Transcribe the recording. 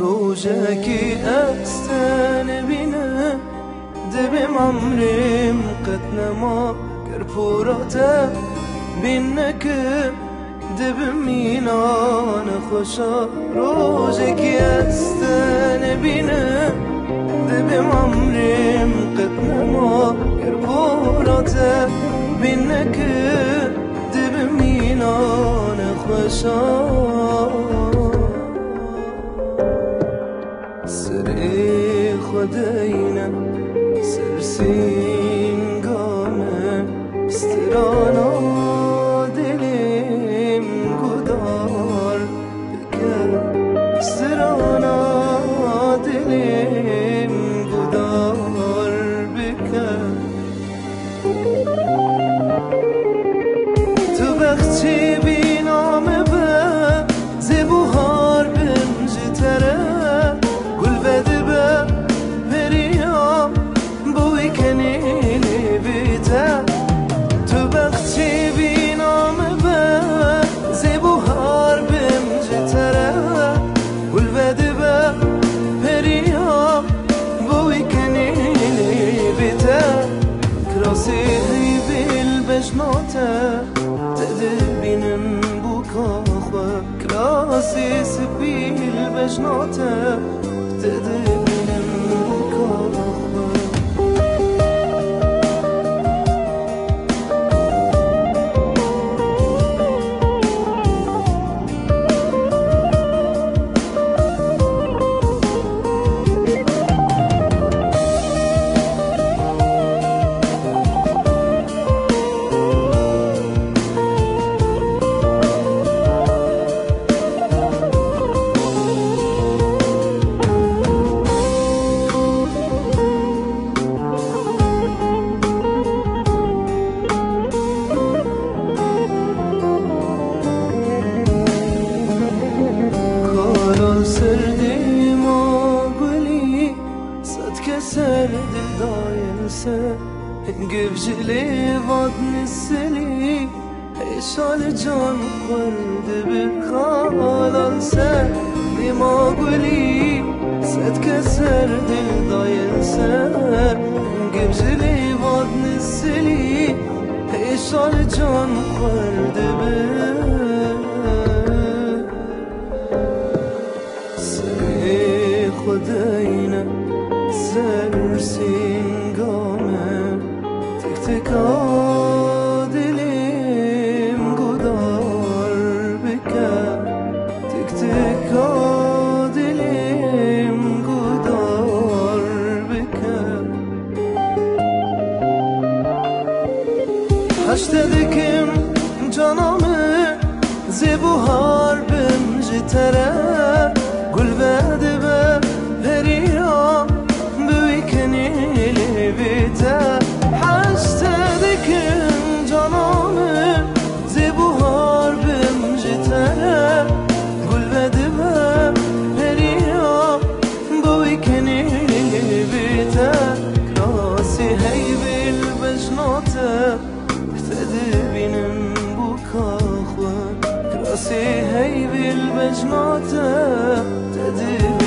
روجك أستان بنا دب عمري مقتنا ما كرفوراتا بينك دب مينا نخشا روزاكي أستان بنا دبم عمري مقتنا ما كرفوراتا بينك دبم مينا نخشا سری خداینا سرسین گامه استرانا دلیم گدار بکن استرانا دلیم گدار بکن تو وقتی بی تغيبل بجنوتا تقدر بوكا خوا كلاسي سبيل بجنوتا تقدر Keser dil dayense Gevcili vad niseli Eşal can vardı bir kalan serdim o guli Sad keser dil dayense Gevcili vad niseli Eşal can vardı bir تکا دلیم گدار بکن تک تکا دلیم گدار بکن هشت دکم canımı Zebuhar bence tere Gül verdi be هيبي المجنون تدري.